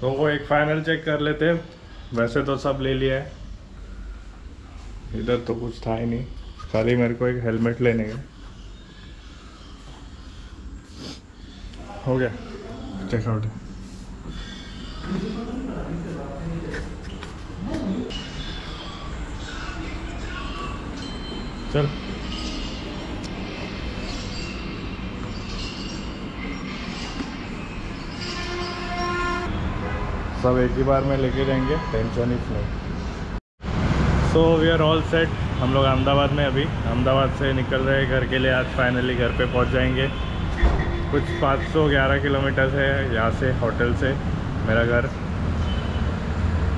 तो वो एक फाइनल चेक कर लेते वैसे तो सब ले लिया है। इधर तो कुछ था ही नहीं। खाली मेरे को एक हेलमेट लेने का। हो गया। चेकआउट चल। सब एक ही बार में लेके जाएँगे टेंशन ही नहीं so we are all set हम लोग अहमदाबाद में अभी. अहमदाबाद से निकल रहे हैं घर के लिए. आज फाइनली घर पे पहुँच जाएँगे. कुछ 511 किलोमीटर है यहाँ से होटल से, मेरा घर.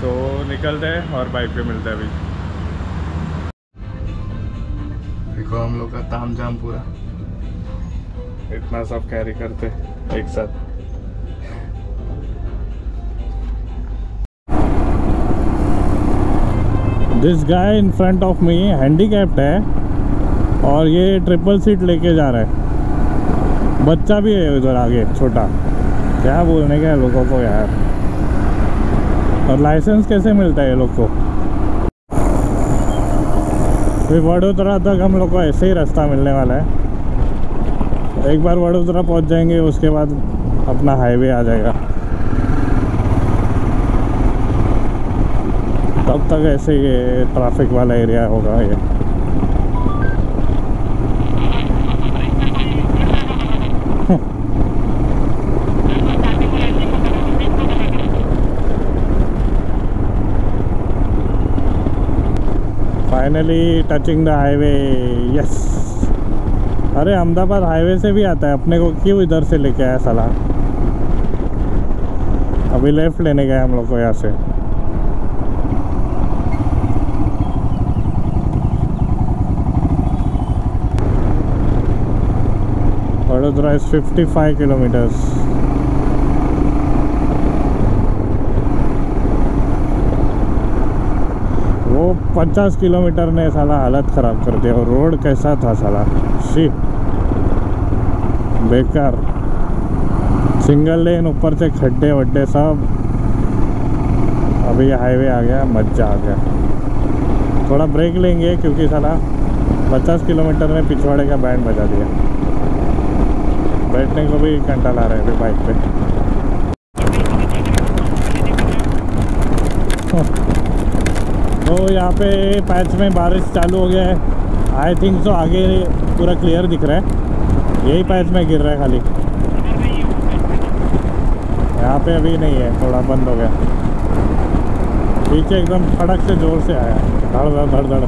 तो निकलते हैं और बाइक पे मिलते हैं अभी. देखो हम लोग का ताम जाम पूरा. इतना सब कैरी करते एक साथ. This guy in front of me handy handicapped है और ये ट्रिपल सीट लेके जा रहा है। बच्चा भी है उधर आगे, छोटा। क्या बोलने का लोगों को यार? और लाइसेंस कैसे मिलता है ये लोग को? फिर वडोदरा तक हम लोग को ऐसे ही रास्ता मिलने वाला है। एक बार वडोदरा पहुँच जाएँगे, उसके बाद अपना हाईवे आ जाएगा। तब तक ऐसे ये ट्रैफ़िक वाला एरिया होगा ये। Finally touching the highway yes अरे, अहमदाबाद हाईवे से भी आता है, अपने को क्यों इधर से लेके आया सलाह अभी लेफ़्ट लेने गए हम लोग को यहाँ से। Is 55 kilometers. वो 50 किलोमीटर ने साला हालत ख़राब कर दिया और रोड कैसा था साला? शी बेकार. सिंगल लेन, ऊपर से खड्डे वड्डे सब। अभी हाईवे आ गया मज़ा आ गया। थोड़ा ब्रेक लेंगे क्योंकि साला 50 किलोमीटर ने पिछवाड़े का बैंड बजा दिया। बैठने को भी घंटा ला रहे थे बाइक पे। तो यहाँ पे पैच में बारिश चालू हो गया है। आई थिंक सो आगे पूरा क्लियर दिख रहा है। यही पैच में गिर रहा है खाली। यहाँ पे अभी नहीं है, थोड़ा बंद हो गया। पीछे एकदम फड़क से ज़ोर से आया। धड़ धड़ धड़ धड़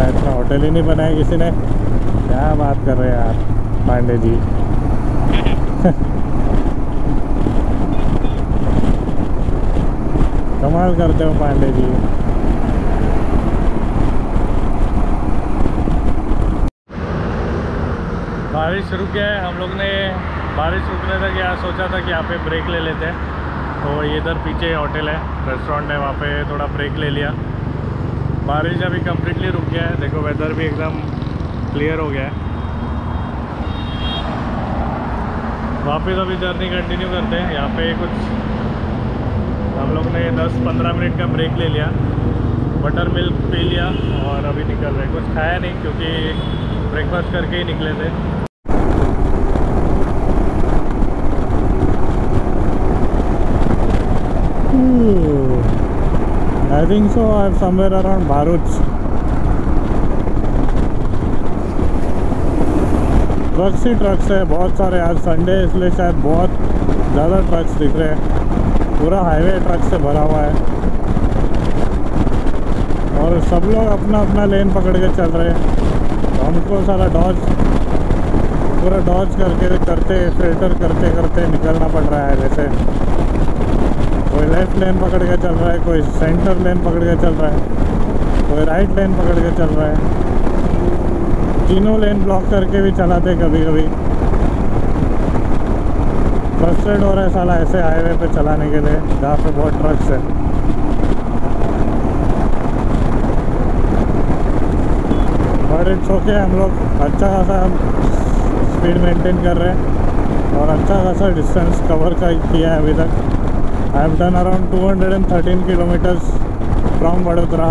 पैच में होटल ही नहीं बनाया किसी ने। क्या बात कर रहे हैं यार पांडे जी। कमाल करते हो पांडे जी। बारिश रुक गया है। हम लोग ने बारिश रुकने तक यहाँ सोचा था कि यहाँ पे ब्रेक ले लेते हैं। तो इधर पीछे होटल है रेस्टोरेंट है, वहाँ पे थोड़ा ब्रेक ले लिया। बारिश अभी कम्प्लीटली रुक गया है, देखो वेदर भी एकदम क्लियर हो गया है। वापस अभी जर्नी कंटिन्यू करते हैं। यहाँ पे कुछ हम लोग ने 10-15 मिनट का ब्रेक ले लिया बटर मिल्क पी लिया और अभी निकल रहे हैं। कुछ खाया नहीं क्योंकि ब्रेकफास्ट करके ही निकले थे। I think so. I'm somewhere around Bharuch. Trucks he trucks है, बहुत सारे आज संडे इसलिए शायद बहुत ज़्यादा ट्रक्स दिख रहे हैं पूरा हाईवे ट्रक से भरा हुआ है और सब लोग अपना अपना लेन पकड़ के चल रहे हैं तो हमको सारा डॉज पूरा डॉज करके करते फ़िल्टर करते करते निकलना पड़ रहा है कोई लेफ़्ट लेन पकड़ के चल रहा है, कोई सेंटर लेन पकड़ के चल रहा है, कोई राइट लेन पकड़ के चल रहा है। तीनों लेन ब्लॉक करके भी चलाते कभी कभी फ्रस्ट्रेट हो रहा है साला ऐसे हाईवे पे चलाने के लिए, जहाँ पे बहुत ट्रक्स है। बट इट्स ओके हम लोग अच्छा खासा स्पीड मेंटेन कर रहे हैं और अच्छा खासा डिस्टेंस कवर का किया है अभी तक। I have done around 213 kilometres from Vadodara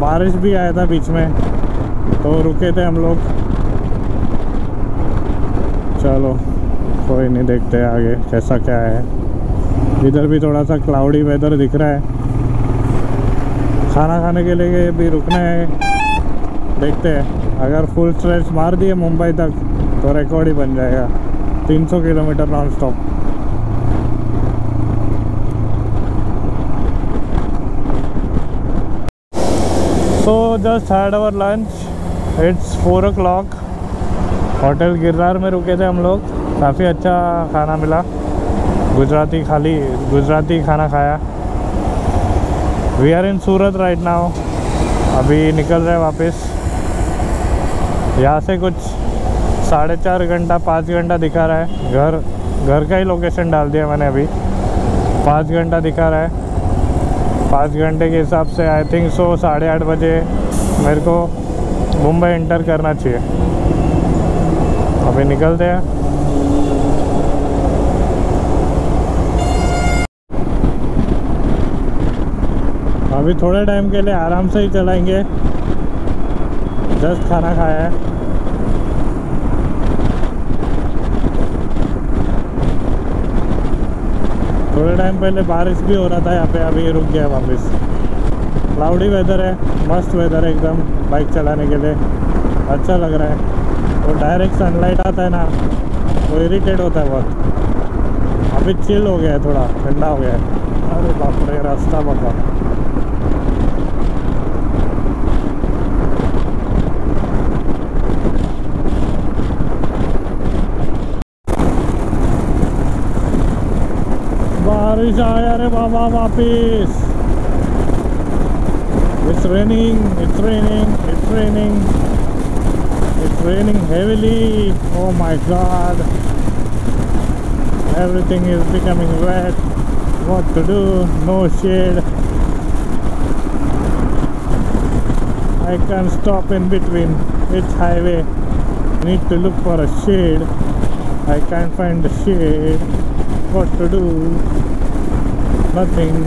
बारिश भी आया था बीच में तो रुके थे हम लोग। चलो, कोई नहीं, देखते आगे कैसा क्या है। इधर भी थोड़ा सा क्लाउडी वेदर दिख रहा है। खाना खाने के लिए भी रुकना है। देखते हैं, अगर फुल स्ट्रेच मार दिए मुंबई तक तो रिकॉर्ड ही बन जाएगा। 300 kilometre non stop so just had our lunch it's four o'clock hotel Girnar में रुके थे हम लोग. काफ़ी अच्छा खाना मिला. गुजराती खाली, गुजराती खाना खाया. We are in Surat right now अभी निकल रहे हैं वापस. यहाँ से कुछ साढ़े चार घंटा, पाँच घंटा दिखा रहा है। घर घर का ही लोकेशन डाल दिया मैंने अभी। पाँच घंटा दिखा रहा है। पाँच घंटे के हिसाब से आई थिंक सो साढ़े आठ बजे मेरे को मुंबई इंटर करना चाहिए। अभी निकलते हैं। अभी थोड़े टाइम के लिए आराम से ही चलाएँगे। जस्ट खाना खाया है। थोड़े टाइम पहले बारिश भी हो रहा था, यहाँ पे अभी रुक गया वापस। क्लाउडी वेदर है, मस्त वेदर है एकदम बाइक चलाने के लिए। अच्छा लग रहा है। और डायरेक्ट सनलाइट आता है ना तो इरीटेट होता है बहुत। अभी चिल हो गया है थोड़ा, ठंडा हो गया है। अरे बाप रे, रास्ता बका बारिश आया रे बाबा वापिस It's raining, it's raining, it's raining. It's raining heavily. Oh my god. Everything is becoming wet. What to do? No shade. I can't stop in between. It's highway. Need to look for a shade. I can't find the shade. What to do? Nothing.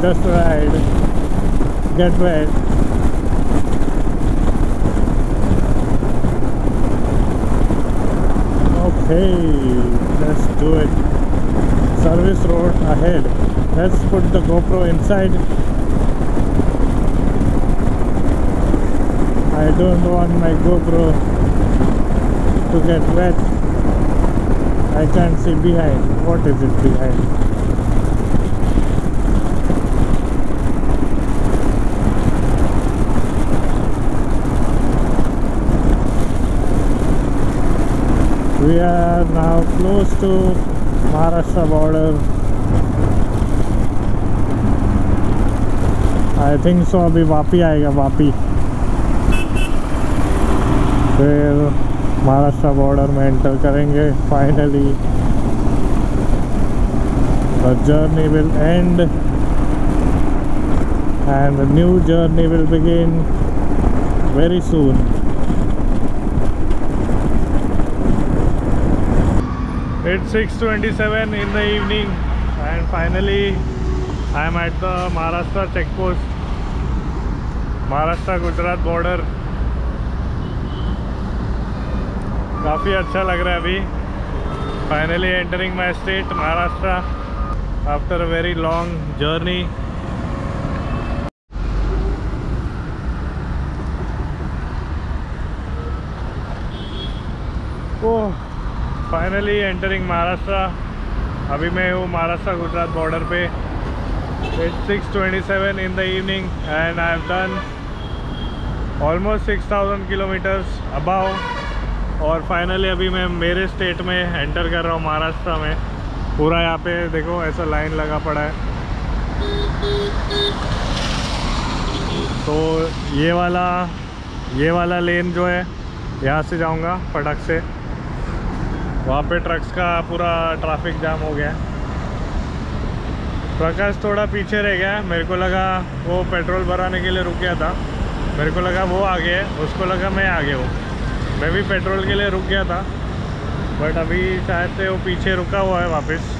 Just ride. Get wet. Okay, let's do it. Service road ahead. Let's put the GoPro inside. I don't want my GoPro to get wet. I can't see behind. What is it behind? We are now close to Maharashtra border. I think so अभी वापी आएगा, वापी। फिर Maharashtra border में enter करेंगे finally the journey will end end new journey will begin very soon It's 6.27 in the evening and finally I am at the Maharashtra checkpost Maharashtra Gujarat border काफ़ी अच्छा लग रहा है अभी finally entering my state Maharashtra after a very long journey finally entering Maharashtra अभी मैं हूँ Maharashtra Gujarat border पे। It's six twenty seven in the evening and I have done almost six thousand kilometres above और फाइनली अभी मैं मेरे स्टेट में एंटर कर रहा हूँ महाराष्ट्र में। पूरा यहाँ पे देखो, ऐसा लाइन लगा पड़ा है। तो ये वाला ये वाला लेन जो है, यहाँ से जाऊँगा फटक से। वहाँ पे ट्रक्स का पूरा ट्रैफ़िक जाम हो गया। प्रकाश थोड़ा पीछे रह गया। मेरे को लगा वो पेट्रोल भराने के लिए रुक गया था। मेरे को लगा वो आगे है, उसको लगा मैं आगे हूँ। मैं भी पेट्रोल के लिए रुक गया था। बट अभी शायद से वो पीछे रुका हुआ है वापस।